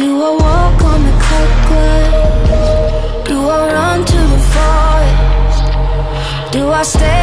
Do I walk on the cut glass? Do I run to the forest? Do I stay